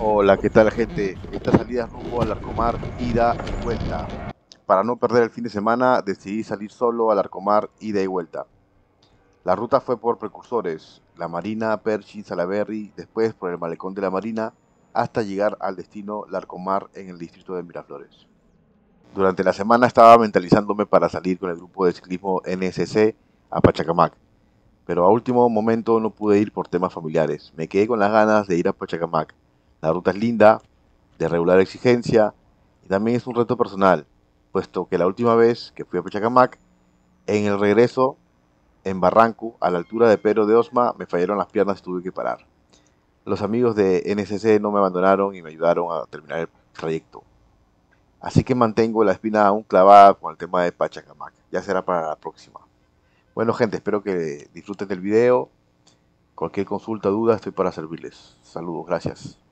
Hola, ¿qué tal gente? Esta salida es rumbo al Arcomar, ida y vuelta. Para no perder el fin de semana, decidí salir solo al Arcomar, ida y vuelta. La ruta fue por precursores, la Marina, Pershing, Salaberry, después por el Malecón de la Marina, hasta llegar al destino Larcomar en el distrito de Miraflores. Durante la semana estaba mentalizándome para salir con el grupo de ciclismo NSC a Pachacamac, pero a último momento no pude ir por temas familiares. Me quedé con las ganas de ir a Pachacamac la ruta es linda, de regular exigencia, y también es un reto personal, puesto que la última vez que fui a Pechacamac, en el regreso, en Barranco, a la altura de Pedro de Osma, me fallaron las piernas y tuve que parar. Los amigos de NSC no me abandonaron y me ayudaron a terminar el trayecto. Así que mantengo la espina aún clavada con el tema de Pachacamac. Ya será para la próxima. Bueno gente, espero que disfruten del video. Cualquier consulta, duda, estoy para servirles. Saludos, gracias.